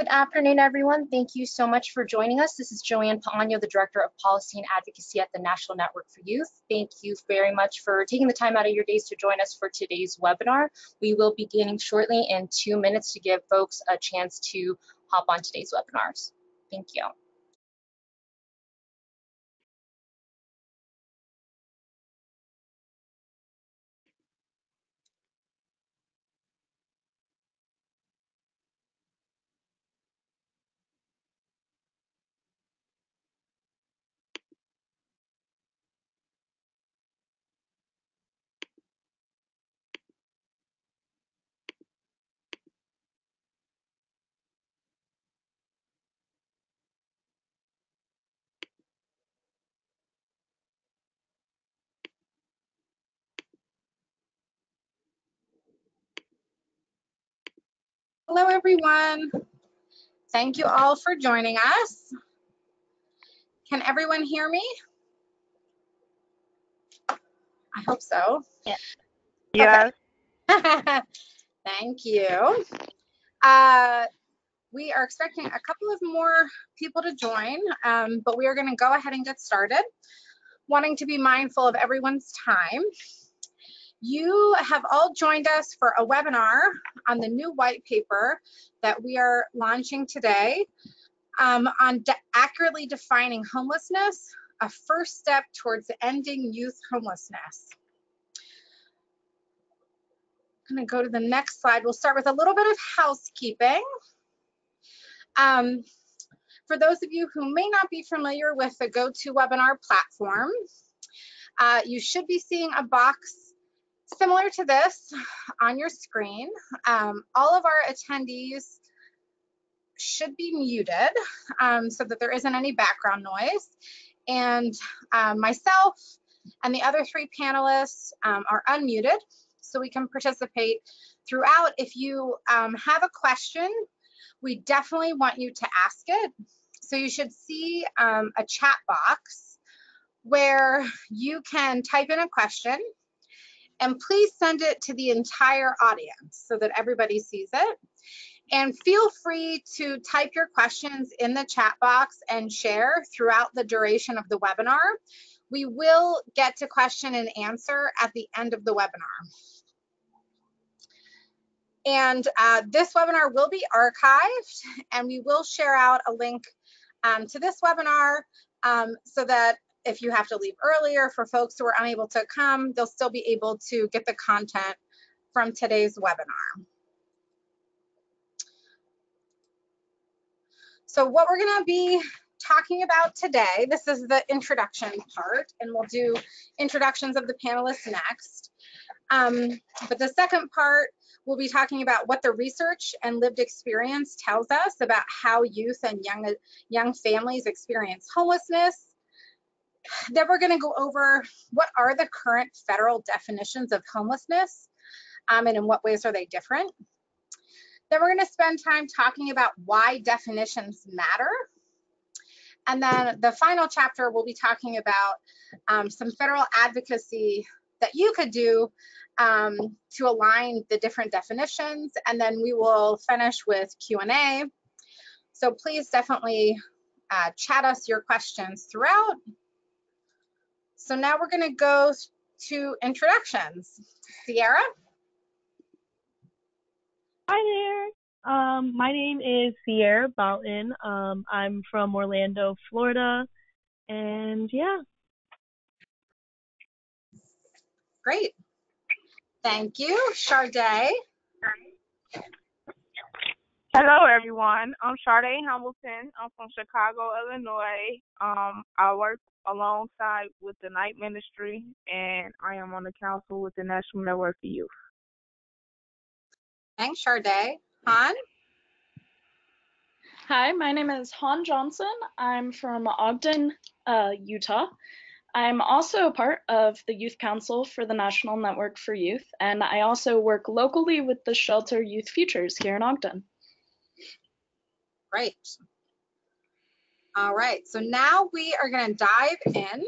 Good afternoon, everyone. Thank you so much for joining us. This is Joanne Paano, the Director of Policy and Advocacy at the National Network for Youth. Thank you very much for taking the time out of your days to join us for today's webinar. We will be beginning shortly in two minutes to give folks a chance to hop on today's webinars. Thank you. Hello, everyone. Thank you all for joining us. Can everyone hear me? I hope so. Yeah. Yes. Okay. Thank you. Uh, we are expecting a couple of more people to join, um, but we are going to go ahead and get started, wanting to be mindful of everyone's time. You have all joined us for a webinar on the new white paper that we are launching today um, on de accurately defining homelessness, a first step towards ending youth homelessness. I'm gonna go to the next slide. We'll start with a little bit of housekeeping. Um, for those of you who may not be familiar with the GoToWebinar platform, uh, you should be seeing a box similar to this on your screen. Um, all of our attendees should be muted um, so that there isn't any background noise. And um, myself and the other three panelists um, are unmuted so we can participate throughout. If you um, have a question, we definitely want you to ask it. So you should see um, a chat box where you can type in a question and please send it to the entire audience so that everybody sees it. And feel free to type your questions in the chat box and share throughout the duration of the webinar. We will get to question and answer at the end of the webinar. And uh, this webinar will be archived and we will share out a link um, to this webinar um, so that if you have to leave earlier for folks who are unable to come, they'll still be able to get the content from today's webinar. So what we're gonna be talking about today, this is the introduction part, and we'll do introductions of the panelists next. Um, but the second part, we'll be talking about what the research and lived experience tells us about how youth and young, young families experience homelessness, then we're going to go over what are the current federal definitions of homelessness um, and in what ways are they different. Then we're going to spend time talking about why definitions matter. And then the final chapter, we'll be talking about um, some federal advocacy that you could do um, to align the different definitions. And then we will finish with Q&A. So please definitely uh, chat us your questions throughout. So now we're going to go to introductions. Sierra? Hi there. Um, my name is Sierra Boughton. Um, I'm from Orlando, Florida. And yeah. Great. Thank you. Sade. Hello, everyone. I'm Sade Hamilton. I'm from Chicago, Illinois. Um, I work alongside with the Night Ministry, and I am on the council with the National Network for Youth. Thanks, Sade. Han? Hi, my name is Han Johnson. I'm from Ogden, uh, Utah. I'm also a part of the Youth Council for the National Network for Youth, and I also work locally with the Shelter Youth Futures here in Ogden. Great. All right, so now we are going to dive in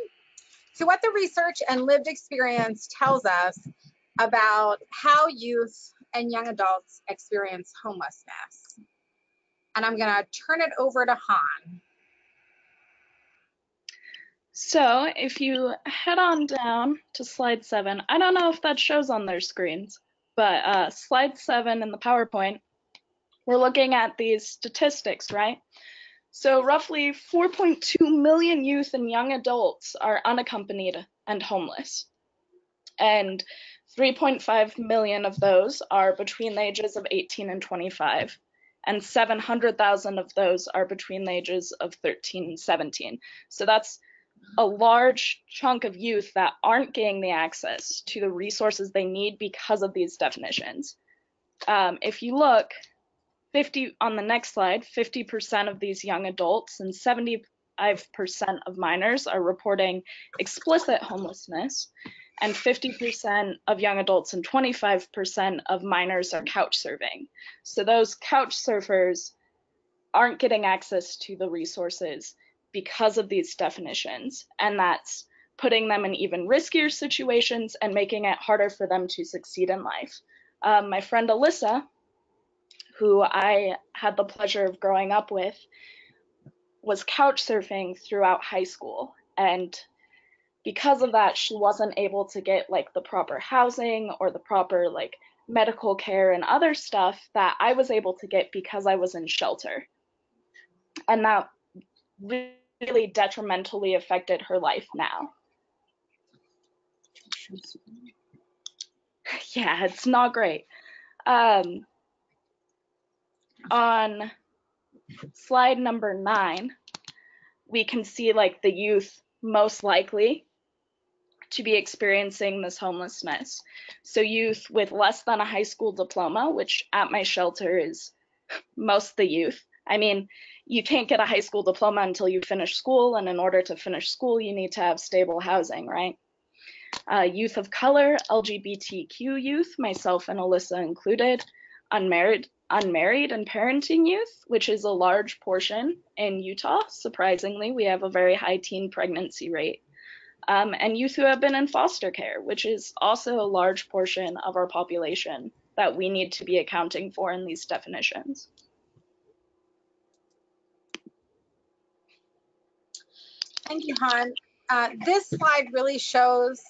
to what the research and lived experience tells us about how youth and young adults experience homelessness. And I'm gonna turn it over to Han. So if you head on down to slide seven, I don't know if that shows on their screens, but uh, slide seven in the PowerPoint, we're looking at these statistics, right? So roughly 4.2 million youth and young adults are unaccompanied and homeless. And 3.5 million of those are between the ages of 18 and 25. And 700,000 of those are between the ages of 13 and 17. So that's a large chunk of youth that aren't getting the access to the resources they need because of these definitions. Um, if you look, 50 on the next slide, 50% of these young adults and 75% of minors are reporting explicit homelessness, and 50% of young adults and 25% of minors are couch surfing. So those couch surfers aren't getting access to the resources because of these definitions, and that's putting them in even riskier situations and making it harder for them to succeed in life. Um, my friend Alyssa, who I had the pleasure of growing up with, was couch surfing throughout high school. And because of that, she wasn't able to get like the proper housing or the proper like medical care and other stuff that I was able to get because I was in shelter. And that really detrimentally affected her life now. Yeah, it's not great. Um, on slide number nine, we can see like the youth most likely to be experiencing this homelessness. So youth with less than a high school diploma, which at my shelter is most the youth. I mean, you can't get a high school diploma until you finish school, and in order to finish school, you need to have stable housing, right? Uh, youth of color, LGBTQ youth, myself and Alyssa included, unmarried, unmarried and parenting youth, which is a large portion in Utah. Surprisingly, we have a very high teen pregnancy rate. Um, and youth who have been in foster care, which is also a large portion of our population that we need to be accounting for in these definitions. Thank you, Han. Uh, this slide really shows,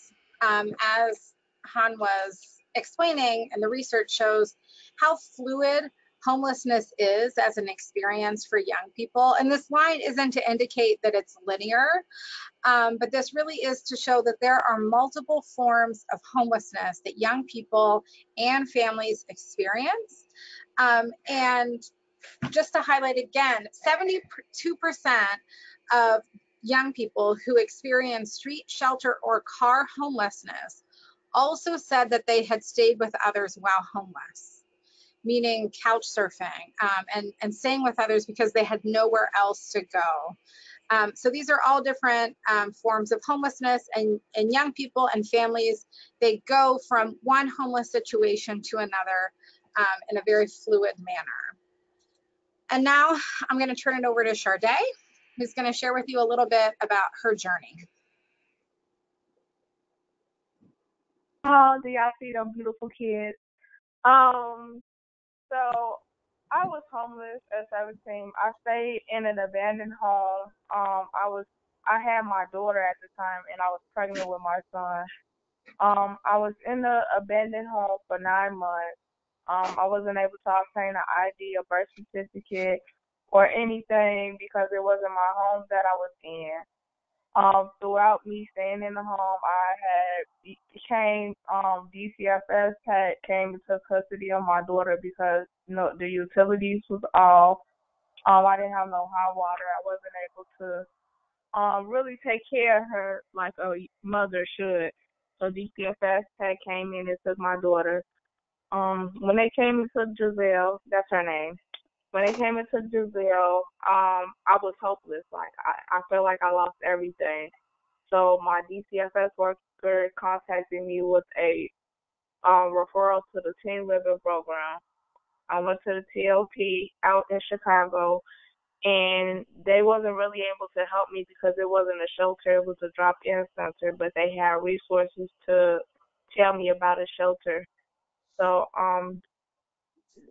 um, as Han was explaining, and the research shows how fluid homelessness is as an experience for young people. And this line isn't to indicate that it's linear, um, but this really is to show that there are multiple forms of homelessness that young people and families experience. Um, and just to highlight again, 72% of young people who experience street shelter or car homelessness also said that they had stayed with others while homeless, meaning couch surfing um, and, and staying with others because they had nowhere else to go. Um, so these are all different um, forms of homelessness and, and young people and families, they go from one homeless situation to another um, in a very fluid manner. And now I'm gonna turn it over to Charday who's going to share with you a little bit about her journey. Oh, do y'all see them beautiful kids? Um, so I was homeless at 17. I stayed in an abandoned home. Um, I was I had my daughter at the time, and I was pregnant with my son. Um, I was in the abandoned home for nine months. Um, I wasn't able to obtain an ID, a birth certificate, or anything because it wasn't my home that I was in. Um, throughout me staying in the home, I had became um DCFS had came into custody of my daughter because you know the utilities was off. Um, I didn't have no hot water. I wasn't able to um really take care of her like a mother should. So DCFS had came in and took my daughter. Um, when they came and took Giselle, that's her name when they came into Giselle, um, I was hopeless. Like I, I felt like I lost everything. So my DCFS worker contacted me with a um, referral to the teen living program. I went to the TLP out in Chicago, and they wasn't really able to help me because it wasn't a shelter; it was a drop-in center. But they had resources to tell me about a shelter. So um,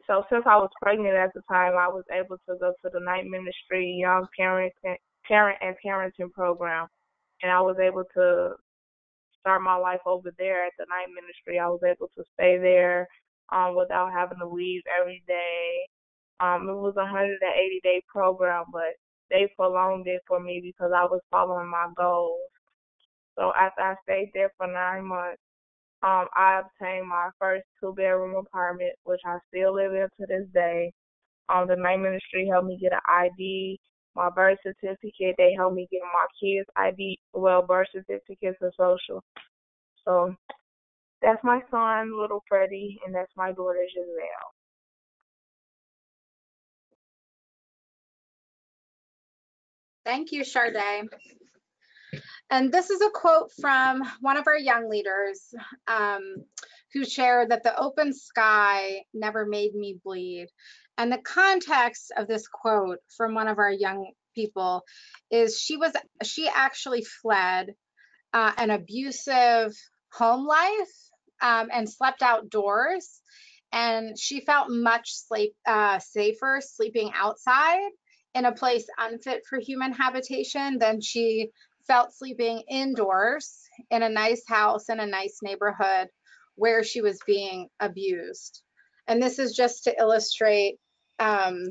so since I was pregnant at the time, I was able to go to the night ministry young parent parent and parenting program, and I was able to start my life over there at the night ministry. I was able to stay there um, without having to leave every day. Um, it was a 180 day program, but they prolonged it for me because I was following my goals. So after I stayed there for nine months, um, I obtained my first two bedroom apartment, which I still live in to this day. Um, the night ministry helped me get an ID, my birth certificate. They helped me get my kids' ID, well, birth certificates and social. So that's my son, little Freddie, and that's my daughter, Giselle. Thank you, Charday. And this is a quote from one of our young leaders um, who shared that the open sky never made me bleed. And the context of this quote from one of our young people is she was she actually fled uh, an abusive home life um, and slept outdoors and she felt much sleep, uh, safer sleeping outside in a place unfit for human habitation than she felt sleeping indoors in a nice house in a nice neighborhood where she was being abused. And this is just to illustrate um,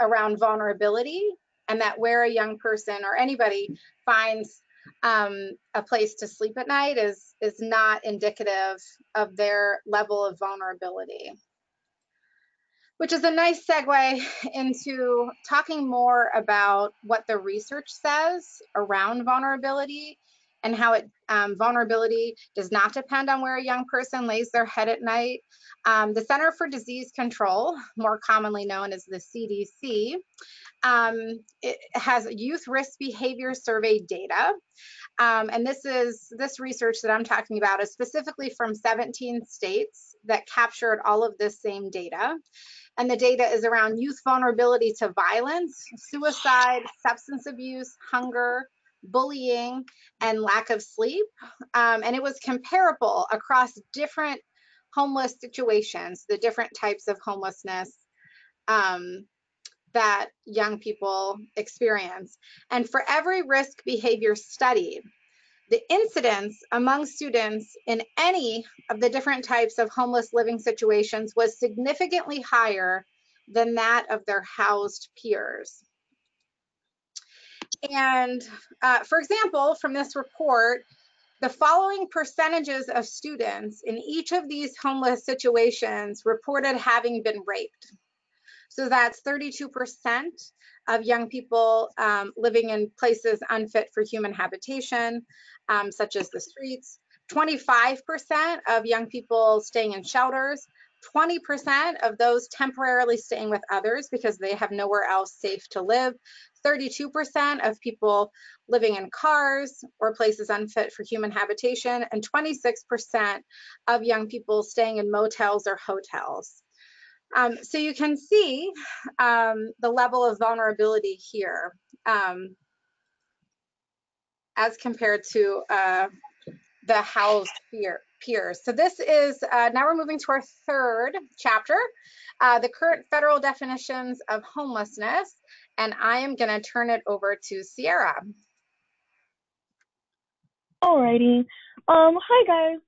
around vulnerability and that where a young person or anybody finds um, a place to sleep at night is is not indicative of their level of vulnerability. Which is a nice segue into talking more about what the research says around vulnerability and how it um, vulnerability does not depend on where a young person lays their head at night. Um, the Center for Disease Control, more commonly known as the CDC, um, it has youth risk behavior survey data. Um, and this is this research that I'm talking about is specifically from 17 states that captured all of this same data and the data is around youth vulnerability to violence, suicide, substance abuse, hunger, bullying, and lack of sleep. Um, and it was comparable across different homeless situations, the different types of homelessness um, that young people experience. And for every risk behavior studied, the incidence among students in any of the different types of homeless living situations was significantly higher than that of their housed peers. And uh, for example, from this report, the following percentages of students in each of these homeless situations reported having been raped. So that's 32% of young people um, living in places unfit for human habitation, um, such as the streets, 25% of young people staying in shelters, 20% of those temporarily staying with others because they have nowhere else safe to live, 32% of people living in cars or places unfit for human habitation, and 26% of young people staying in motels or hotels. Um, so you can see um, the level of vulnerability here um, as compared to uh, the housed peer, peers. So this is, uh, now we're moving to our third chapter, uh, the current federal definitions of homelessness. And I am gonna turn it over to Sierra. Alrighty. Um, hi guys.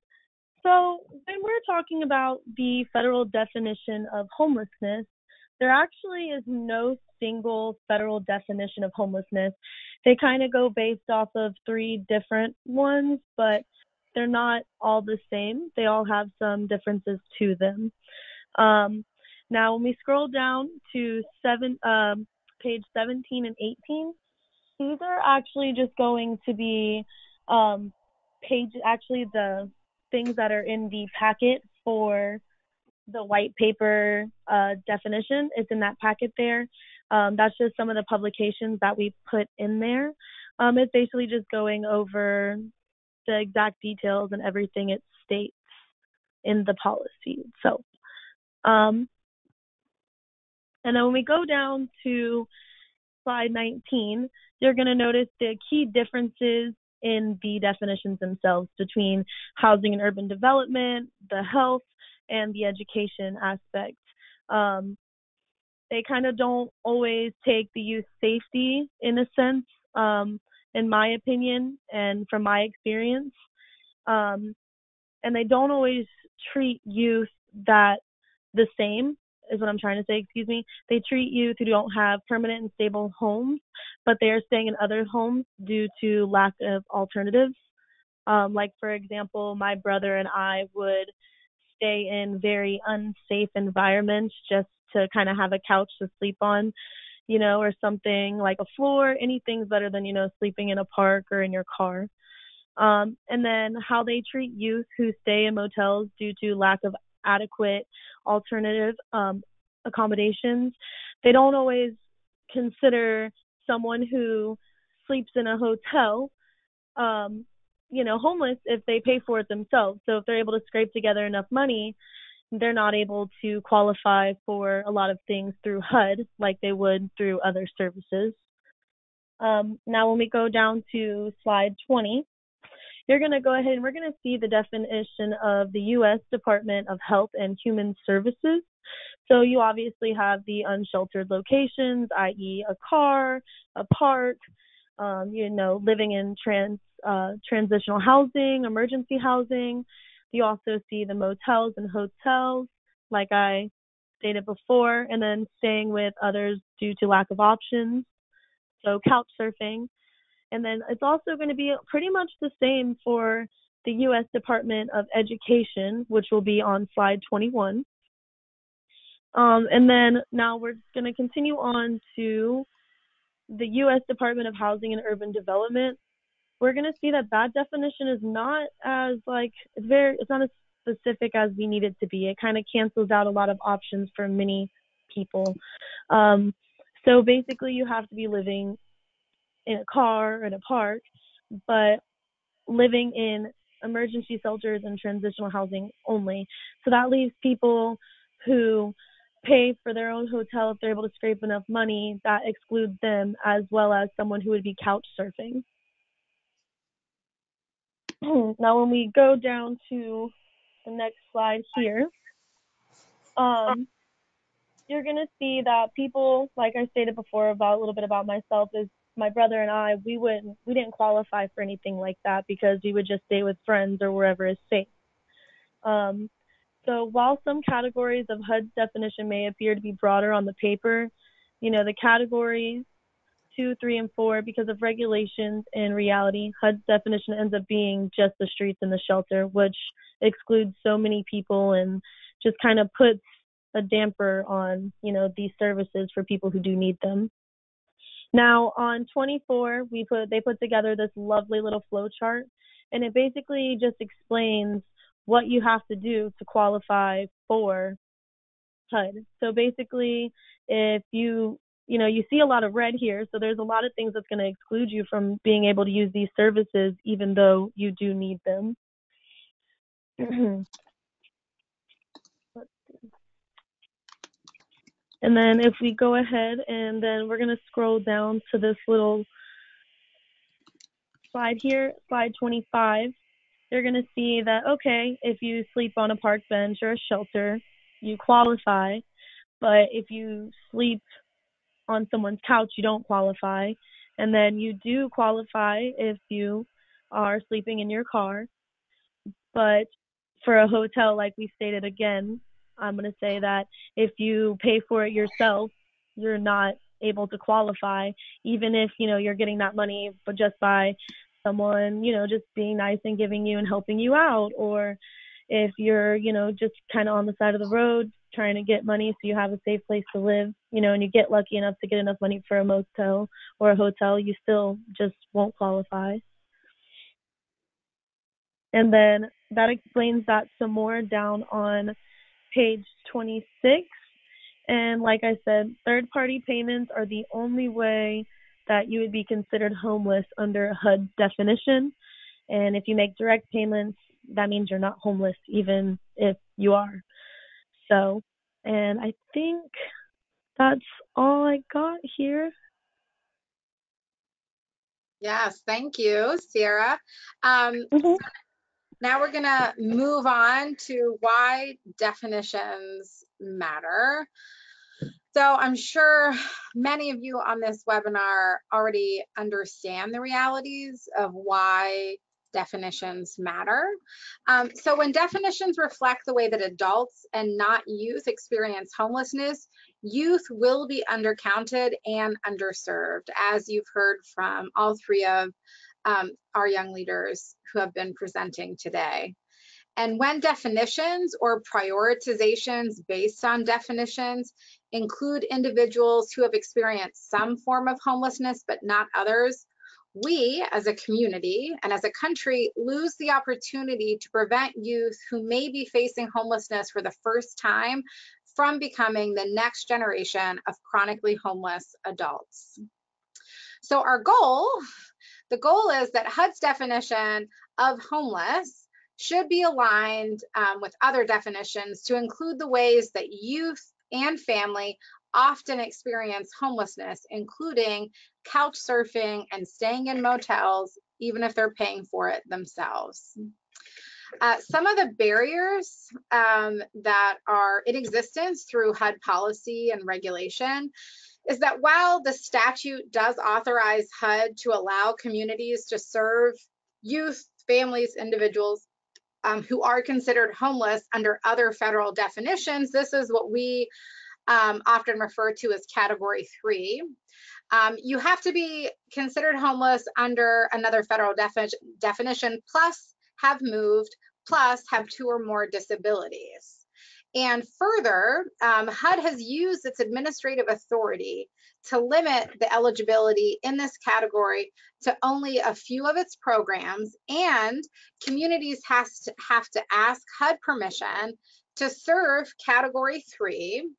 So when we're talking about the federal definition of homelessness, there actually is no single federal definition of homelessness. They kind of go based off of three different ones, but they're not all the same. They all have some differences to them. Um, now, when we scroll down to seven, um, page 17 and 18, these are actually just going to be um, page, actually the things that are in the packet for the white paper uh, definition is in that packet there. Um, that's just some of the publications that we put in there. Um, it's basically just going over the exact details and everything it states in the policy itself. Um, and then when we go down to slide 19, you're going to notice the key differences in the definitions themselves between housing and urban development, the health, and the education aspect. Um, they kind of don't always take the youth safety in a sense, um, in my opinion and from my experience. Um, and they don't always treat youth that the same is what I'm trying to say, excuse me. They treat youth who don't have permanent and stable homes, but they are staying in other homes due to lack of alternatives. Um, like, for example, my brother and I would stay in very unsafe environments just to kind of have a couch to sleep on, you know, or something like a floor. Anything's better than, you know, sleeping in a park or in your car. Um, and then how they treat youth who stay in motels due to lack of adequate alternative um, accommodations. They don't always consider someone who sleeps in a hotel, um, you know, homeless if they pay for it themselves. So if they're able to scrape together enough money, they're not able to qualify for a lot of things through HUD like they would through other services. Um, now, when we go down to slide 20, you're going to go ahead and we're going to see the definition of the U.S. Department of Health and Human Services. So you obviously have the unsheltered locations, i.e., a car, a park, um, you know, living in trans uh, transitional housing, emergency housing. You also see the motels and hotels, like I stated before, and then staying with others due to lack of options. So couch surfing. And then it's also going to be pretty much the same for the U.S. Department of Education, which will be on slide 21. Um, and then now we're going to continue on to the U.S. Department of Housing and Urban Development. We're going to see that that definition is not as like it's very it's not as specific as we need it to be. It kind of cancels out a lot of options for many people. Um, so basically, you have to be living in a car or in a park, but living in emergency shelters and transitional housing only. So that leaves people who pay for their own hotel if they're able to scrape enough money. That excludes them as well as someone who would be couch surfing. now, when we go down to the next slide here, um, you're going to see that people, like I stated before about a little bit about myself, is my brother and I, we wouldn't, we didn't qualify for anything like that because we would just stay with friends or wherever is safe. Um, so while some categories of HUD's definition may appear to be broader on the paper, you know, the categories two, three, and four, because of regulations in reality, HUD's definition ends up being just the streets and the shelter, which excludes so many people and just kind of puts a damper on, you know, these services for people who do need them. Now on 24, we put they put together this lovely little flow chart, and it basically just explains what you have to do to qualify for HUD. So basically, if you you know you see a lot of red here, so there's a lot of things that's going to exclude you from being able to use these services, even though you do need them. And then if we go ahead and then we're going to scroll down to this little slide here, slide 25, you're going to see that, okay, if you sleep on a park bench or a shelter, you qualify. But if you sleep on someone's couch, you don't qualify. And then you do qualify if you are sleeping in your car. But for a hotel, like we stated again, I'm going to say that if you pay for it yourself, you're not able to qualify, even if, you know, you're getting that money, but just by someone, you know, just being nice and giving you and helping you out. Or if you're, you know, just kind of on the side of the road trying to get money so you have a safe place to live, you know, and you get lucky enough to get enough money for a motel or a hotel, you still just won't qualify. And then that explains that some more down on page 26. And like I said, third party payments are the only way that you would be considered homeless under a HUD definition. And if you make direct payments, that means you're not homeless, even if you are. So, and I think that's all I got here. Yes, thank you, Sierra. Um, Mhm. Now we're gonna move on to why definitions matter. So I'm sure many of you on this webinar already understand the realities of why definitions matter. Um, so when definitions reflect the way that adults and not youth experience homelessness, youth will be undercounted and underserved, as you've heard from all three of um, our young leaders who have been presenting today. And when definitions or prioritizations based on definitions include individuals who have experienced some form of homelessness but not others, we as a community and as a country lose the opportunity to prevent youth who may be facing homelessness for the first time from becoming the next generation of chronically homeless adults. So our goal, the goal is that HUD's definition of homeless should be aligned um, with other definitions to include the ways that youth and family often experience homelessness, including couch surfing and staying in motels, even if they're paying for it themselves. Uh, some of the barriers um, that are in existence through HUD policy and regulation is that while the statute does authorize HUD to allow communities to serve youth, families, individuals um, who are considered homeless under other federal definitions, this is what we um, often refer to as category three. Um, you have to be considered homeless under another federal defi definition, plus have moved, plus have two or more disabilities. And further, um, HUD has used its administrative authority to limit the eligibility in this category to only a few of its programs, and communities has to have to ask HUD permission to serve category three,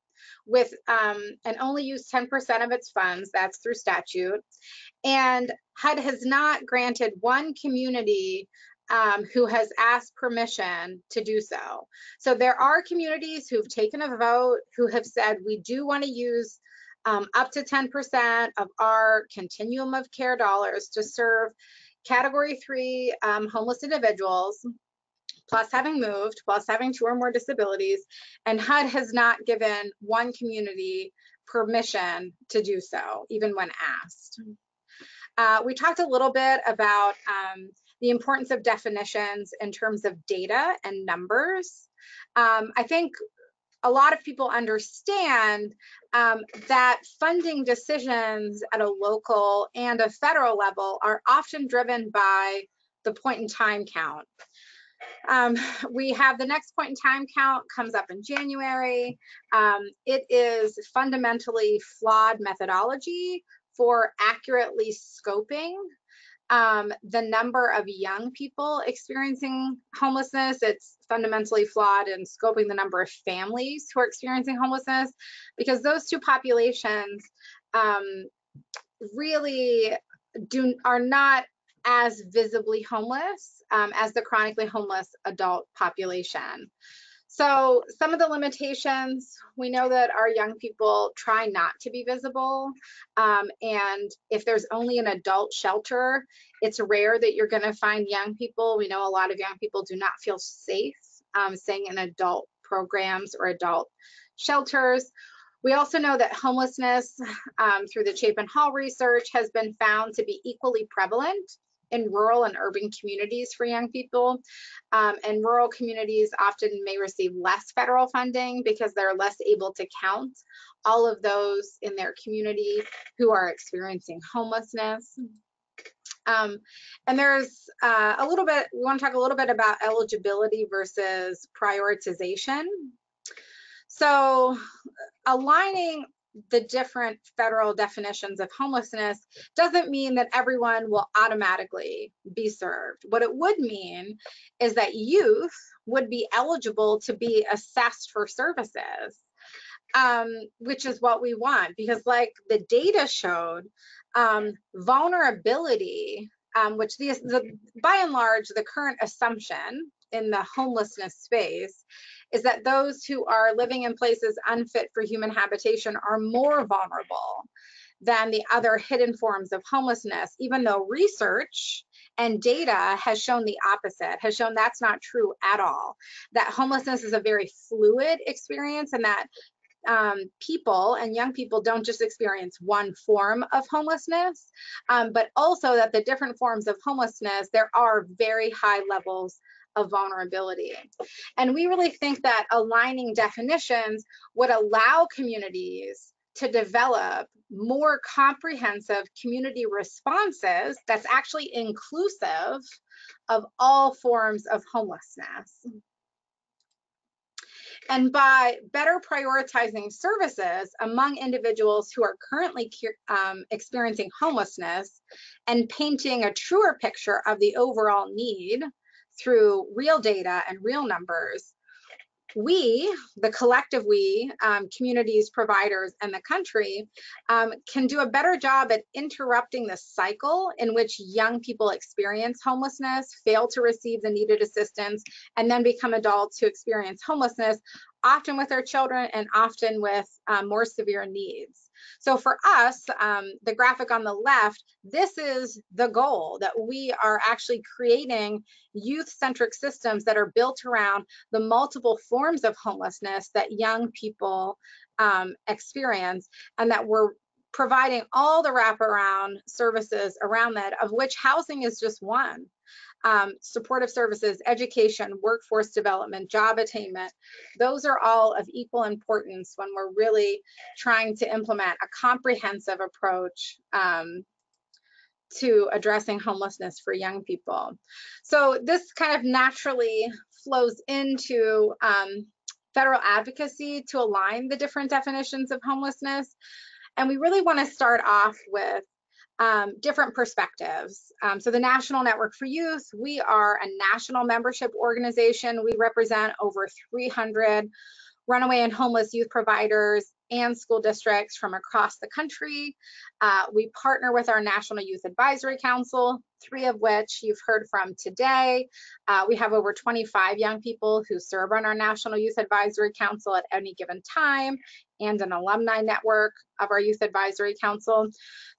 with um, and only use 10% of its funds. That's through statute. And HUD has not granted one community um, who has asked permission to do so. So there are communities who've taken a vote who have said we do want to use um, up to 10% of our continuum of care dollars to serve category three um, homeless individuals plus having moved, plus having two or more disabilities, and HUD has not given one community permission to do so, even when asked. Uh, we talked a little bit about um, the importance of definitions in terms of data and numbers. Um, I think a lot of people understand um, that funding decisions at a local and a federal level are often driven by the point in time count. Um, we have the next point in time count comes up in January. Um, it is fundamentally flawed methodology for accurately scoping um, the number of young people experiencing homelessness. It's fundamentally flawed in scoping the number of families who are experiencing homelessness because those two populations um, really do are not as visibly homeless um, as the chronically homeless adult population. So some of the limitations, we know that our young people try not to be visible. Um, and if there's only an adult shelter, it's rare that you're gonna find young people. We know a lot of young people do not feel safe um, staying in adult programs or adult shelters. We also know that homelessness um, through the Chapin Hall research has been found to be equally prevalent in rural and urban communities for young people. Um, and rural communities often may receive less federal funding because they're less able to count all of those in their community who are experiencing homelessness. Um, and there's uh, a little bit, we want to talk a little bit about eligibility versus prioritization. So aligning the different federal definitions of homelessness doesn't mean that everyone will automatically be served. What it would mean is that youth would be eligible to be assessed for services, um, which is what we want because, like the data showed, um, vulnerability, um, which the, the by and large the current assumption in the homelessness space is that those who are living in places unfit for human habitation are more vulnerable than the other hidden forms of homelessness, even though research And data has shown the opposite, has shown that's not true at all. That homelessness is a very fluid experience and that um, people and young people don't just experience one form of homelessness, um, but also that the different forms of homelessness, there are very high levels of vulnerability. And we really think that aligning definitions would allow communities to develop more comprehensive community responses that's actually inclusive of all forms of homelessness. And by better prioritizing services among individuals who are currently um, experiencing homelessness and painting a truer picture of the overall need through real data and real numbers, we, the collective we, um, communities, providers, and the country, um, can do a better job at interrupting the cycle in which young people experience homelessness, fail to receive the needed assistance, and then become adults who experience homelessness, often with their children and often with um, more severe needs. So for us, um, the graphic on the left, this is the goal that we are actually creating youth-centric systems that are built around the multiple forms of homelessness that young people um, experience and that we're providing all the wraparound services around that, of which housing is just one um, supportive services, education, workforce development, job attainment, those are all of equal importance when we're really trying to implement a comprehensive approach um, to addressing homelessness for young people. So this kind of naturally flows into um, federal advocacy to align the different definitions of homelessness. And we really want to start off with um, different perspectives. Um, so the National Network for Youth, we are a national membership organization. We represent over 300 runaway and homeless youth providers and school districts from across the country. Uh, we partner with our National Youth Advisory Council, three of which you've heard from today. Uh, we have over 25 young people who serve on our National Youth Advisory Council at any given time and an alumni network of our Youth Advisory Council.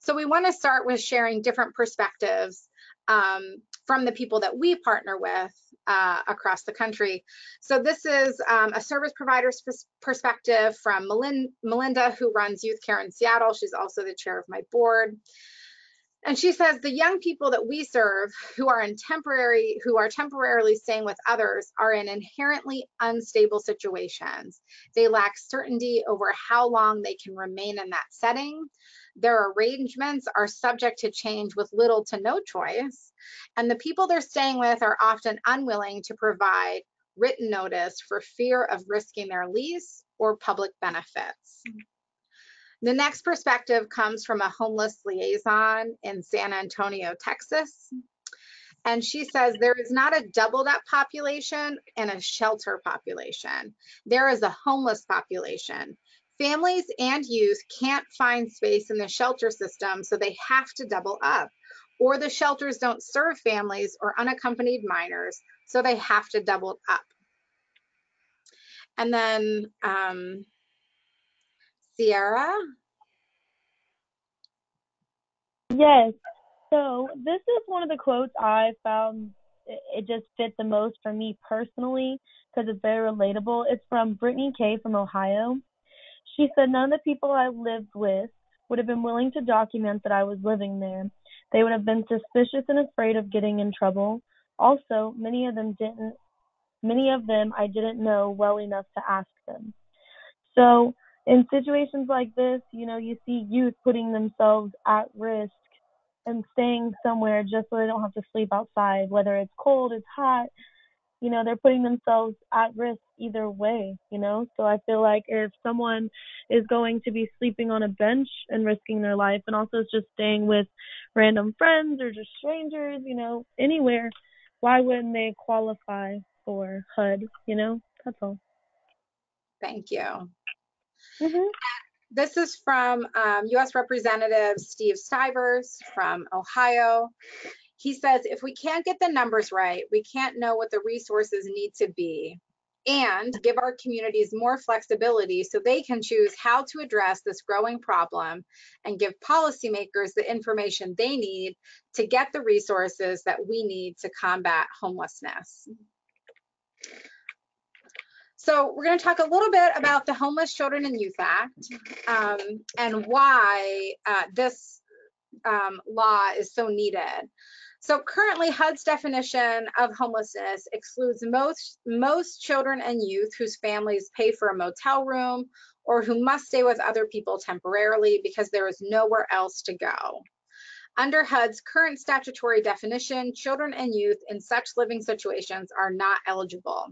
So we want to start with sharing different perspectives um, from the people that we partner with uh, across the country. So this is um, a service provider's perspective from Melinda, who runs Youth Care in Seattle. She's also the chair of my board. And she says the young people that we serve who are in temporary, who are temporarily staying with others are in inherently unstable situations. They lack certainty over how long they can remain in that setting. Their arrangements are subject to change with little to no choice. And the people they're staying with are often unwilling to provide written notice for fear of risking their lease or public benefits. The next perspective comes from a homeless liaison in San Antonio, Texas. And she says there is not a doubled up population and a shelter population. There is a homeless population. Families and youth can't find space in the shelter system, so they have to double up. Or the shelters don't serve families or unaccompanied minors, so they have to double up. And then um, Sierra? Yes. So this is one of the quotes I found it just fit the most for me personally because it's very relatable. It's from Brittany Kay from Ohio. She said none of the people I lived with would have been willing to document that I was living there. They would have been suspicious and afraid of getting in trouble. Also, many of them didn't many of them I didn't know well enough to ask them. So in situations like this, you know, you see youth putting themselves at risk and staying somewhere just so they don't have to sleep outside, whether it's cold, it's hot, you know, they're putting themselves at risk either way, you know. So I feel like if someone is going to be sleeping on a bench and risking their life and also just staying with random friends or just strangers, you know, anywhere, why wouldn't they qualify for HUD, you know? That's all. Thank you. Mm-hmm. This is from um, U.S. Representative Steve Stivers from Ohio. He says, if we can't get the numbers right, we can't know what the resources need to be. and give our communities more flexibility so they can choose how to address this growing problem and give policymakers the information they need to get the resources that we need to combat homelessness. So we're going to talk a little bit about the Homeless Children and Youth Act um, and why uh, this um, law is so needed. So currently HUD's definition of homelessness excludes most, most children and youth whose families pay for a motel room or who must stay with other people temporarily because there is nowhere else to go. Under HUD's current statutory definition, children and youth in such living situations are not eligible.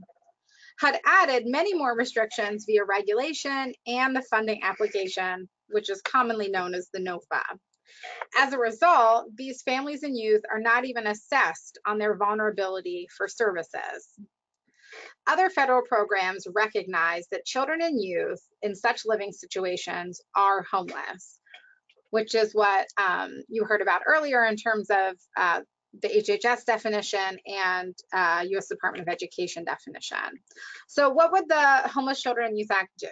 HUD added many more restrictions via regulation and the funding application, which is commonly known as the NOFA. As a result, these families and youth are not even assessed on their vulnerability for services. Other federal programs recognize that children and youth in such living situations are homeless, which is what um, you heard about earlier in terms of uh, the HHS definition and uh, US Department of Education definition. So what would the Homeless Children and Youth Act do?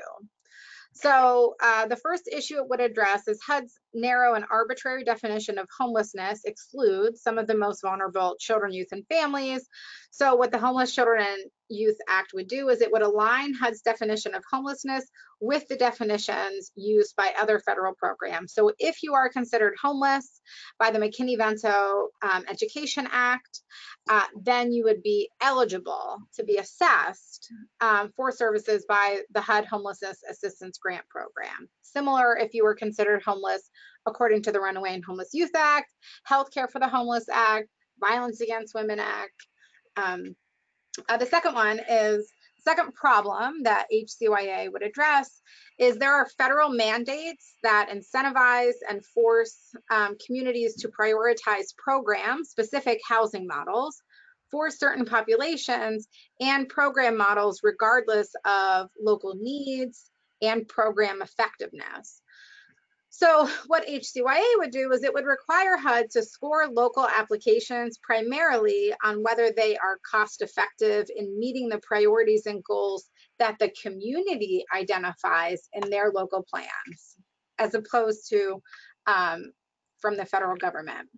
So uh, the first issue it would address is HUD's narrow and arbitrary definition of homelessness excludes some of the most vulnerable children, youth, and families. So what the Homeless Children and Youth Act would do is it would align HUD's definition of homelessness with the definitions used by other federal programs. So if you are considered homeless by the McKinney-Vento um, Education Act, uh, then you would be eligible to be assessed um, for services by the HUD Homelessness Assistance Grant Program. Similar if you were considered homeless according to the Runaway and Homeless Youth Act, Healthcare for the Homeless Act, Violence Against Women Act, um, uh, the second one is second problem that HCYA would address is there are federal mandates that incentivize and force um, communities to prioritize programs, specific housing models for certain populations and program models regardless of local needs and program effectiveness. So what HCYA would do is it would require HUD to score local applications primarily on whether they are cost effective in meeting the priorities and goals that the community identifies in their local plans, as opposed to um, from the federal government.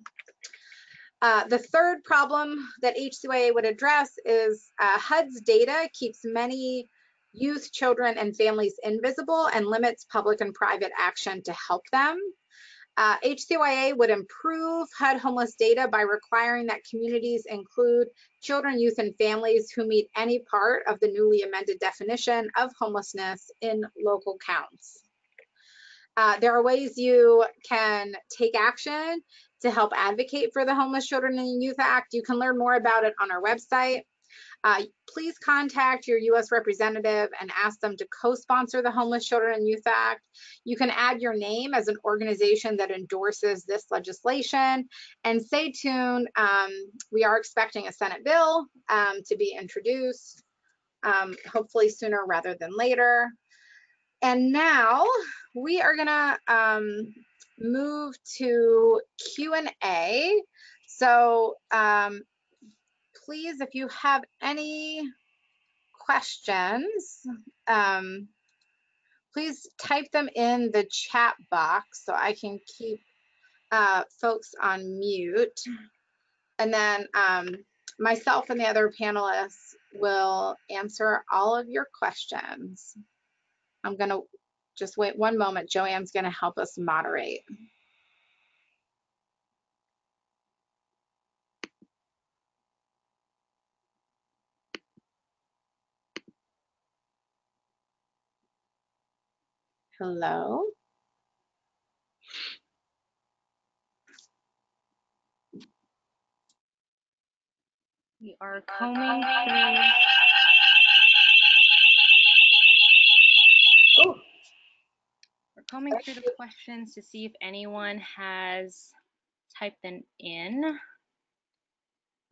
Uh, the third problem that HCYA would address is uh, HUD's data keeps many youth, children, and families invisible and limits public and private action to help them. Uh, HCYA would improve HUD homeless data by requiring that communities include children, youth, and families who meet any part of the newly amended definition of homelessness in local counts. Uh, there are ways you can take action to help advocate for the Homeless Children and Youth Act. You can learn more about it on our website. Uh, please contact your U.S. representative and ask them to co-sponsor the Homeless Children and Youth Act. You can add your name as an organization that endorses this legislation and stay tuned. Um, we are expecting a Senate bill um, to be introduced, um, hopefully sooner rather than later. And now we are gonna um, move to Q&A. So um, please, if you have any questions, um, please type them in the chat box so I can keep uh, folks on mute. And then um, myself and the other panelists will answer all of your questions. I'm gonna just wait one moment. Joanne's gonna help us moderate. Hello. We are combing through. Oh. We're combing through the questions to see if anyone has typed them in.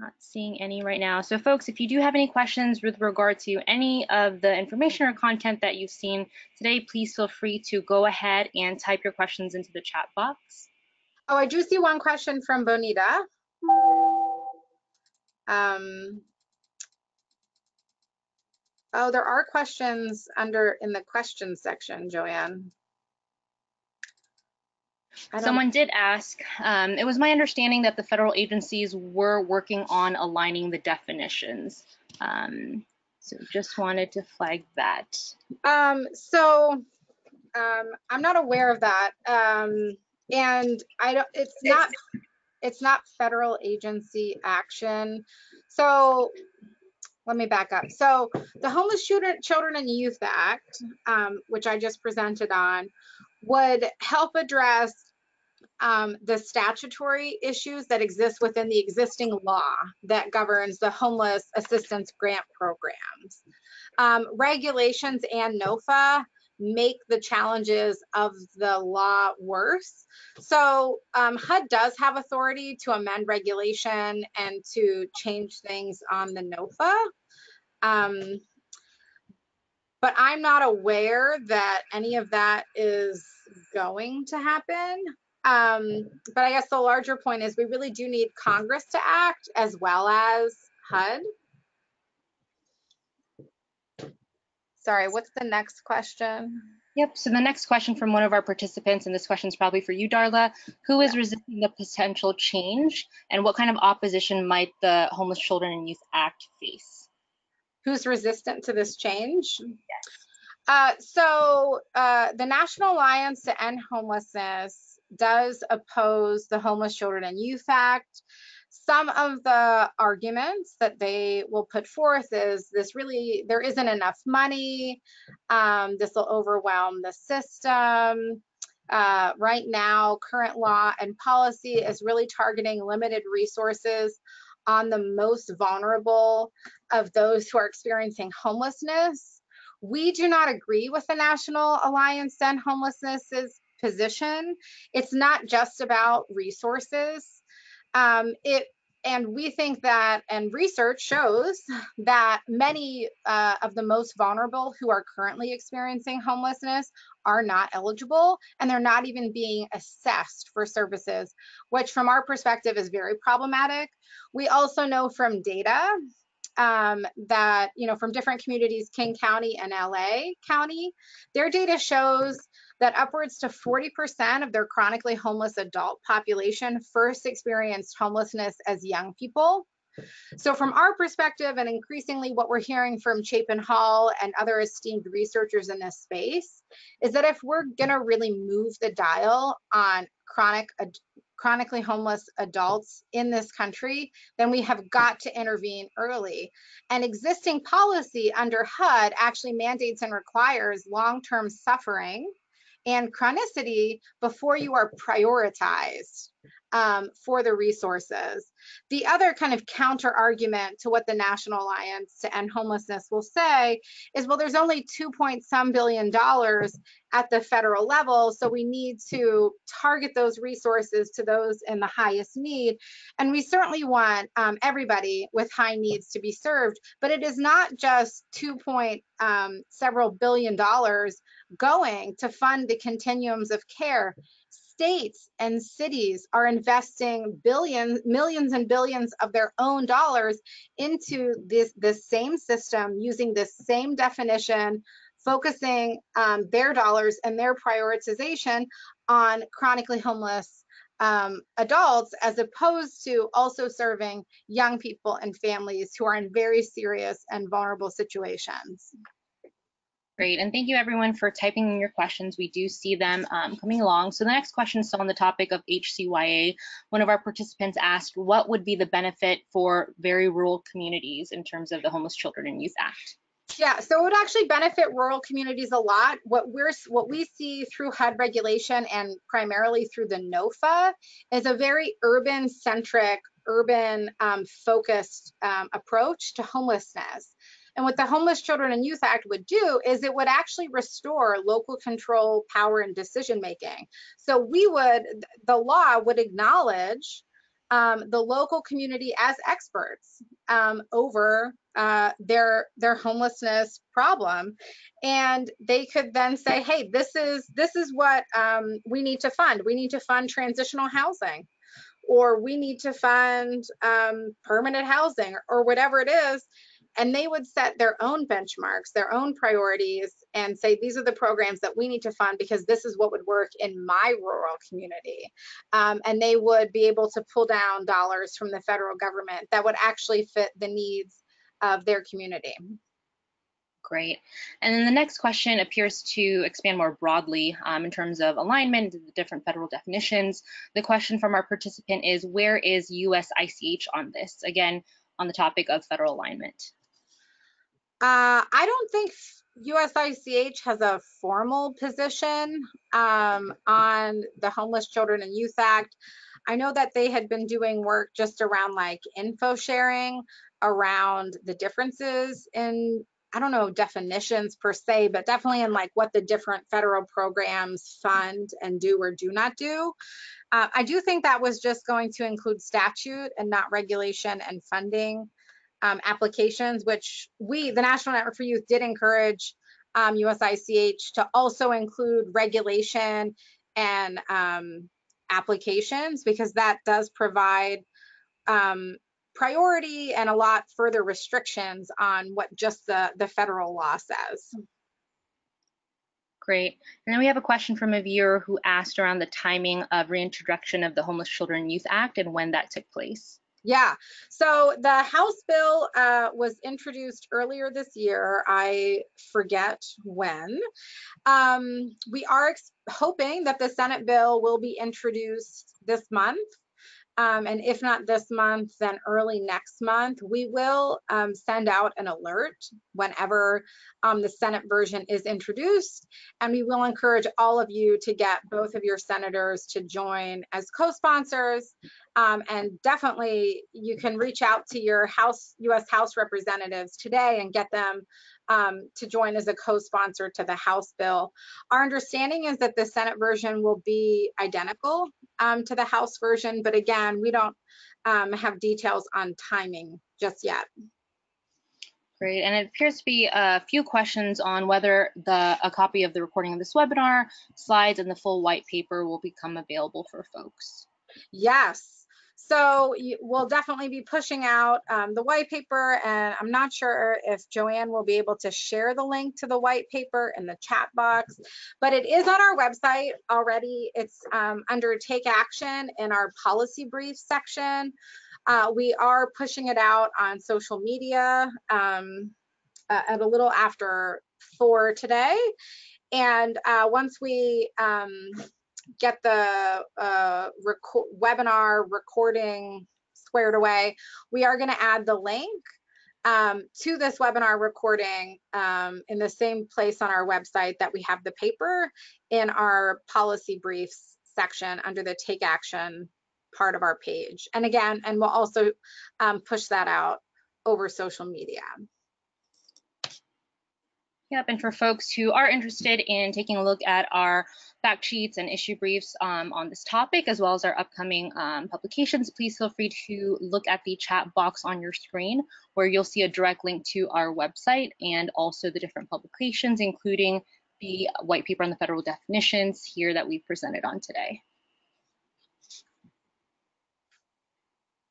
Not seeing any right now. So folks, if you do have any questions with regard to any of the information or content that you've seen today, please feel free to go ahead and type your questions into the chat box. Oh, I do see one question from Bonita. Um, Oh, there are questions under in the questions section, Joanne. Someone did ask, um, it was my understanding that the federal agencies were working on aligning the definitions. Um, so just wanted to flag that. Um, so, um, I'm not aware of that. Um, and I don't, it's not, it's not federal agency action. So let me back up. So the Homeless Children, Children and Youth Act, um, which I just presented on, would help address um, the statutory issues that exist within the existing law that governs the homeless assistance grant programs. Um, regulations and NOFA make the challenges of the law worse. So um, HUD does have authority to amend regulation and to change things on the NOFA. But I'm not aware that any of that is going to happen. Um, but I guess the larger point is we really do need Congress to act as well as HUD. Sorry, what's the next question? Yep, so the next question from one of our participants, and this question is probably for you, Darla. Who is resisting the potential change and what kind of opposition might the Homeless Children and Youth Act face? Who's resistant to this change? Uh, so uh, the National Alliance to End Homelessness does oppose the Homeless Children and Youth Act. Some of the arguments that they will put forth is this really, there isn't enough money. Um, this will overwhelm the system. Uh, right now, current law and policy is really targeting limited resources on the most vulnerable of those who are experiencing homelessness. We do not agree with the National Alliance End Homelessness's position. It's not just about resources. Um, it and we think that, and research shows that many uh, of the most vulnerable who are currently experiencing homelessness are not eligible and they're not even being assessed for services, which from our perspective is very problematic. We also know from data um, that, you know, from different communities, King County and LA County, their data shows that upwards to 40% of their chronically homeless adult population first experienced homelessness as young people. So from our perspective, and increasingly what we're hearing from Chapin Hall and other esteemed researchers in this space, is that if we're gonna really move the dial on chronic chronically homeless adults in this country, then we have got to intervene early. And existing policy under HUD actually mandates and requires long-term suffering and chronicity before you are prioritized um, for the resources. The other kind of counter argument to what the National Alliance to End Homelessness will say is, well, there's only two point some billion dollars at the federal level, so we need to target those resources to those in the highest need. And we certainly want um, everybody with high needs to be served, but it is not just two point um, several billion dollars going to fund the continuums of care states and cities are investing billions, millions and billions of their own dollars into this, this same system using this same definition, focusing um, their dollars and their prioritization on chronically homeless um, adults as opposed to also serving young people and families who are in very serious and vulnerable situations. Great, and thank you everyone for typing in your questions. We do see them um, coming along. So the next question is on the topic of HCYA. One of our participants asked, what would be the benefit for very rural communities in terms of the Homeless Children and Youth Act? Yeah, so it would actually benefit rural communities a lot. What we're what we see through HUD regulation and primarily through the NOFA is a very urban centric, urban um, focused um, approach to homelessness. And what the Homeless Children and Youth Act would do is it would actually restore local control, power, and decision making. So we would, the law would acknowledge um, the local community as experts um, over uh, their their homelessness problem, and they could then say, "Hey, this is this is what um, we need to fund. We need to fund transitional housing, or we need to fund um, permanent housing, or, or whatever it is." And they would set their own benchmarks, their own priorities, and say, these are the programs that we need to fund because this is what would work in my rural community. Um, and they would be able to pull down dollars from the federal government that would actually fit the needs of their community. Great. And then the next question appears to expand more broadly um, in terms of alignment, the different federal definitions. The question from our participant is, where is USICH on this? Again, on the topic of federal alignment. Uh, I don't think USICH has a formal position um, on the Homeless Children and Youth Act. I know that they had been doing work just around like info sharing around the differences in I don't know definitions per se, but definitely in like what the different federal programs fund and do or do not do. Uh, I do think that was just going to include statute and not regulation and funding um, applications, which we, the National Network for Youth, did encourage um, USICH to also include regulation and um, applications because that does provide um, priority and a lot further restrictions on what just the, the federal law says. Great. And then we have a question from a viewer who asked around the timing of reintroduction of the Homeless Children Youth Act and when that took place. Yeah, so the House bill uh, was introduced earlier this year. I forget when. Um, we are hoping that the Senate bill will be introduced this month um, and if not this month, then early next month, we will um, send out an alert whenever um, the Senate version is introduced. And we will encourage all of you to get both of your senators to join as co-sponsors. Um, and definitely you can reach out to your House, US House representatives today and get them um, to join as a co-sponsor to the House bill. Our understanding is that the Senate version will be identical um, to the House version, but again, we don't um, have details on timing just yet. Great, and it appears to be a few questions on whether the a copy of the recording of this webinar, slides, and the full white paper will become available for folks. Yes, so we'll definitely be pushing out um, the white paper and I'm not sure if Joanne will be able to share the link to the white paper in the chat box, but it is on our website already. It's um, under take action in our policy brief section. Uh, we are pushing it out on social media um, at a little after four today. And uh, once we um, get the uh, reco webinar recording squared away, we are going to add the link um, to this webinar recording um, in the same place on our website that we have the paper in our policy briefs section under the take action part of our page. And again, and we'll also um, push that out over social media. Yep, and for folks who are interested in taking a look at our fact sheets and issue briefs um, on this topic, as well as our upcoming um, publications, please feel free to look at the chat box on your screen, where you'll see a direct link to our website and also the different publications, including the white paper on the federal definitions here that we presented on today.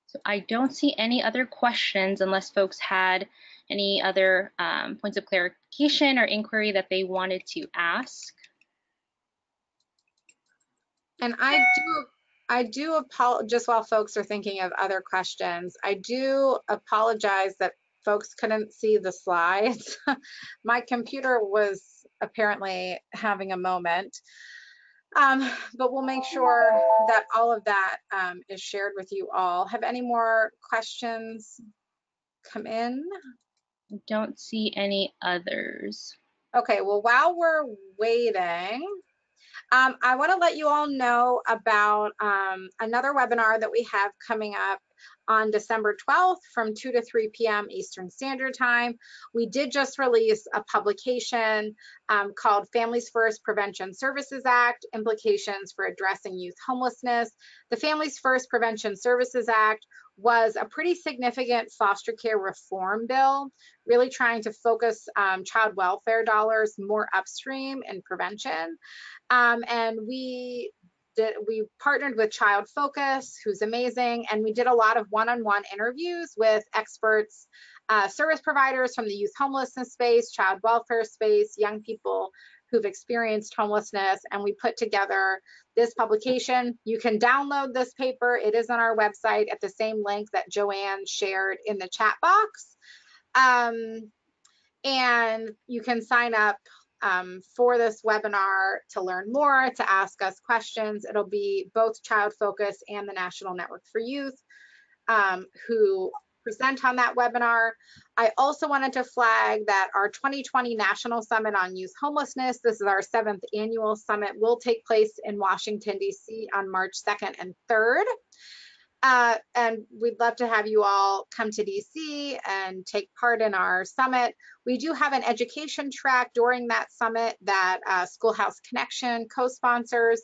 So I don't see any other questions unless folks had any other um, points of clarification or inquiry that they wanted to ask. And I do, I do apologize, just while folks are thinking of other questions, I do apologize that folks couldn't see the slides. My computer was apparently having a moment. Um, but we'll make sure that all of that um, is shared with you all. Have any more questions come in? Don't see any others. Okay, well, while we're waiting, um, I want to let you all know about um, another webinar that we have coming up on December 12th from 2 to 3 p.m. Eastern Standard Time. We did just release a publication um, called Families First Prevention Services Act, Implications for Addressing Youth Homelessness. The Families First Prevention Services Act was a pretty significant foster care reform bill, really trying to focus um, child welfare dollars more upstream in prevention. Um, and we did, we partnered with Child Focus, who's amazing, and we did a lot of one-on-one -on -one interviews with experts uh, service providers from the youth homelessness space, child welfare space, young people who've experienced homelessness, and we put together this publication. You can download this paper. It is on our website at the same link that Joanne shared in the chat box. Um, and you can sign up um, for this webinar to learn more, to ask us questions. It'll be both Child Focus and the National Network for Youth um, who present on that webinar. I also wanted to flag that our 2020 National Summit on Youth Homelessness, this is our seventh annual summit, will take place in Washington, D.C. on March 2nd and 3rd. Uh, and we'd love to have you all come to DC and take part in our summit. We do have an education track during that summit that uh, Schoolhouse Connection co-sponsors.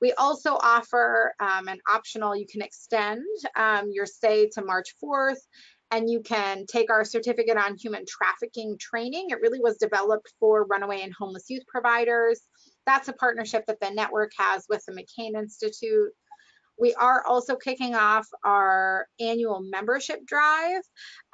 We also offer um, an optional, you can extend um, your stay to March 4th and you can take our certificate on human trafficking training. It really was developed for runaway and homeless youth providers. That's a partnership that the network has with the McCain Institute. We are also kicking off our annual membership drive.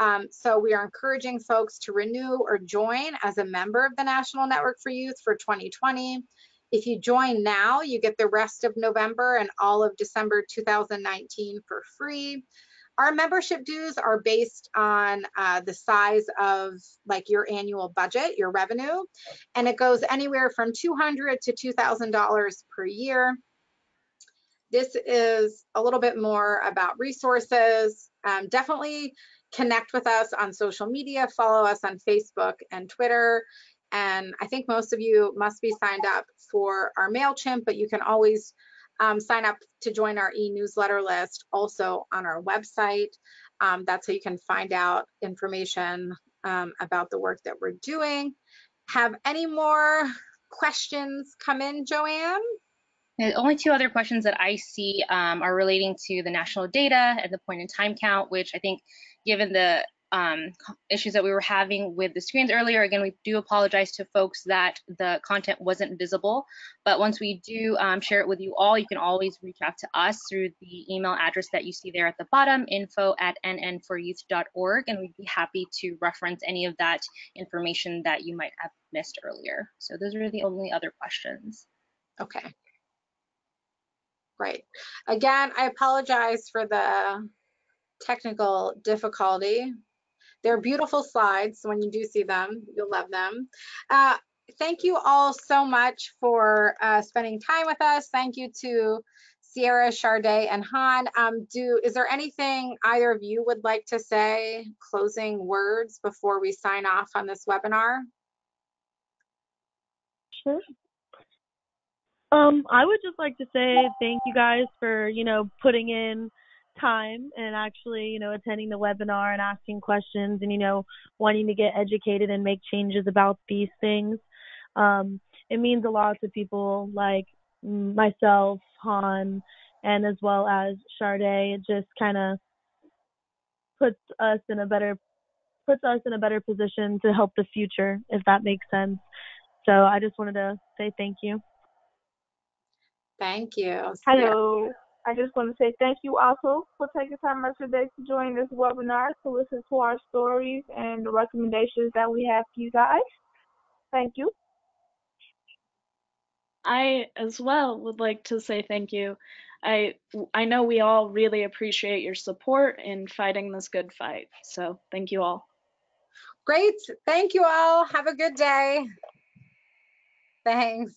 Um, so we are encouraging folks to renew or join as a member of the National Network for Youth for 2020. If you join now, you get the rest of November and all of December 2019 for free. Our membership dues are based on uh, the size of like your annual budget, your revenue, and it goes anywhere from 200 to $2,000 per year. This is a little bit more about resources. Um, definitely connect with us on social media, follow us on Facebook and Twitter. And I think most of you must be signed up for our MailChimp, but you can always um, sign up to join our e-newsletter list also on our website. Um, that's how you can find out information um, about the work that we're doing. Have any more questions come in, Joanne? The only two other questions that I see um, are relating to the national data and the point in time count, which I think given the um, issues that we were having with the screens earlier. Again, we do apologize to folks that the content wasn't visible, but once we do um, share it with you all, you can always reach out to us through the email address that you see there at the bottom, info at nn4youth.org, and we'd be happy to reference any of that information that you might have missed earlier. So those are the only other questions. Okay. Great. Again, I apologize for the technical difficulty. They're beautiful slides. When you do see them, you'll love them. Uh, thank you all so much for uh, spending time with us. Thank you to Sierra, Charday, and Han. Um, do is there anything either of you would like to say, closing words before we sign off on this webinar? Sure. Um, I would just like to say thank you guys for, you know, putting in time and actually, you know, attending the webinar and asking questions and, you know, wanting to get educated and make changes about these things. Um, it means a lot to people like myself, Han, and as well as Charday. It just kind of puts us in a better puts us in a better position to help the future, if that makes sense. So I just wanted to say thank you. Thank you. Hello. I just want to say thank you also for taking time out of your day to join this webinar to listen to our stories and the recommendations that we have for you guys. Thank you. I as well would like to say thank you. I I know we all really appreciate your support in fighting this good fight. So thank you all. Great. Thank you all. Have a good day. Thanks.